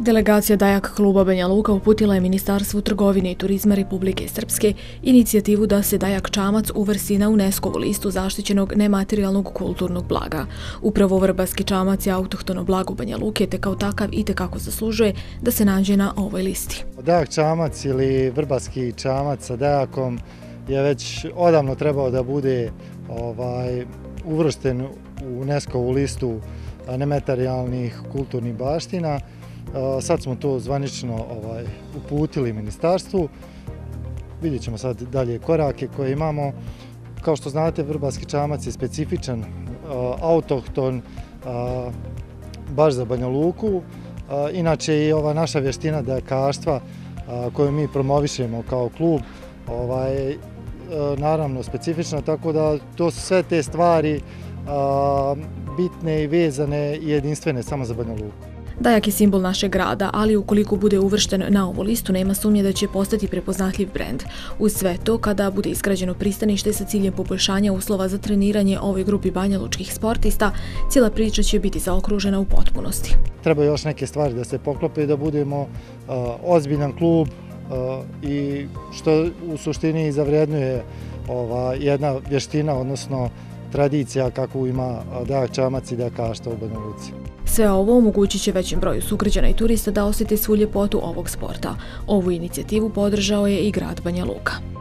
Delegacija Dajak kluba Banja Luka uputila je Ministarstvu trgovine i turizma Republike Srpske inicijativu da se Dajak Čamac uvrsti na UNESCO-vu listu zaštićenog nematerijalnog kulturnog blaga. Upravo Vrbaski Čamac je autohtono blago Banja Luke, te kao takav i tekako zaslužuje da se nađe na ovoj listi. Dajak Čamac ili Vrbaski Čamac sa Dajakom je već odavno trebao da bude ovaj, uvršten u UNESCO-vu listu nematerijalnih kulturnih baština. Sad smo to zvanično ovaj, uputili ministarstvu. Vidjet ćemo sad dalje korake koje imamo. Kao što znate, Vrbarski čamac je specifičan, autohton, baš za Banja Luku. Inače i ova naša vještina dekaštva koju mi promovišemo kao klub, ovaj, e, naravno specifična, tako da to su sve te stvari bitne i vezane i jedinstvene samo za Banja Luku. Dajak je simbol našeg grada, ali ukoliko bude uvršten na ovu listu, nema sumnje da će postati prepoznatljiv brend. Uz sve to, kada bude izgrađeno pristanište sa ciljem poboljšanja uslova za treniranje ovoj grupi banja lučkih sportista, cijela priča će biti zaokružena u potpunosti. Treba još neke stvari da se poklope da budemo uh, ozbiljan klub uh, i što u suštini zavrednuje jedna vještina, odnosno tradicija kakvu ima Dajak Čamac i Dajak u Banja Luci. Sve ovo omogućit će većem broju sugrađana i turista da osjeti svu ljepotu ovog sporta. Ovu inicijativu podržao je i grad Banja Luka.